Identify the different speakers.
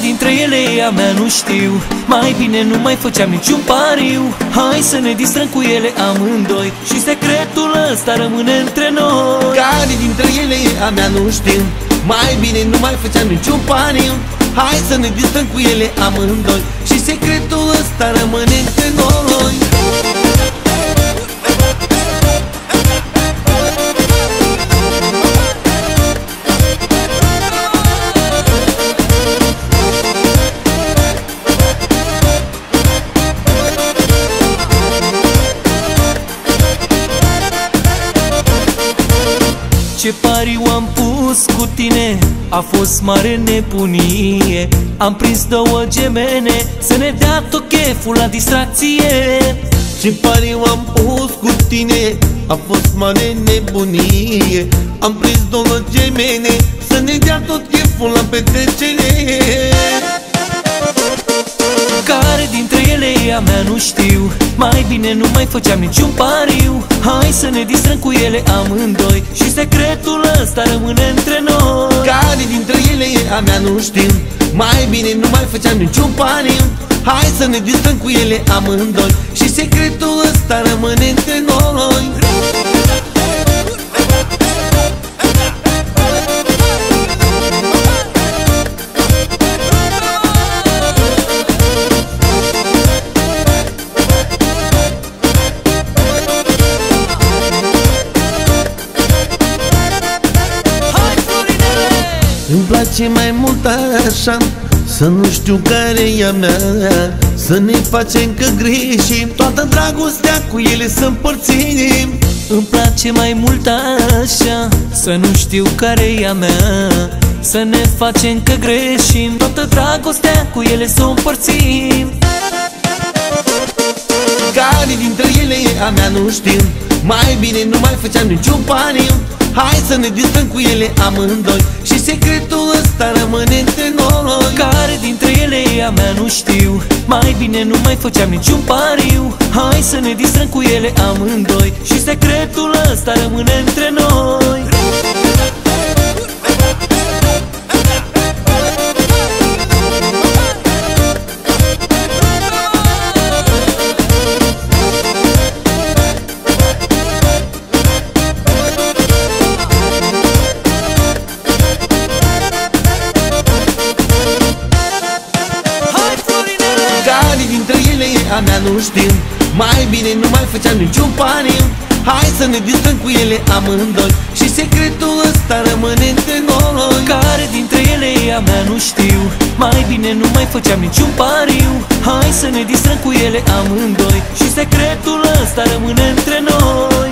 Speaker 1: dintre ele e a mea nu știu. Mai bine nu mai făceam niciun pariu. Hai să ne distrăm cu ele amândoi Și secretul ăsta rămâne între noi.
Speaker 2: Care dintre ele e a mea nu știu. Mai bine nu mai făceam niciun pariu. Hai să ne distrăm cu ele amândoi Și secretul ăsta rămâne între noi
Speaker 1: Ce pariu am pus cu tine A fost mare nebunie. Am prins două gemene Să ne dea tot cheful la distracție.
Speaker 2: Ce pariu am pus cu tine A fost mare nebunie. Am prins două gemene Să ne dea tot cheful la petrecere.
Speaker 1: Care dintre ele e a mea nu știu Mai bine nu mai făceam niciun pariu. Hai să ne distrăm cu ele amândoi. Și secretul ăsta rămâne între noi.
Speaker 2: Care dintre ele e a mea nu știu. Mai bine nu mai făceam niciun pariu. Hai să ne distrăm cu ele amândoi. Și secretul ăsta rămâne între noi Îmi place mai mult așa Să nu știu care e a mea. Să ne facem că greșim Toată dragostea cu ele să împărțim.
Speaker 1: Îmi place mai mult așa Să nu știu care e a mea. Să ne facem că greșim Toată dragostea cu ele să o împărțim.
Speaker 2: Care dintre ele e a mea nu știu. Mai bine nu mai făceam niciun pariu Hai să ne distrăm cu ele amândoi Și secretul ăsta rămâne între noi
Speaker 1: Care dintre ele e a mea nu știu Mai bine nu mai făceam niciun pariu Hai să ne distrăm cu ele amândoi Și secretul ăsta rămâne între
Speaker 2: a mea nu știu Mai bine nu mai făceam niciun pariu Hai să ne distrăm cu ele amândoi. Și secretul ăsta rămâne între noi.
Speaker 1: Care dintre ele e a mea nu știu. Mai bine nu mai făceam niciun pariu. Hai să ne distrăm cu ele amândoi. Și secretul ăsta rămâne între noi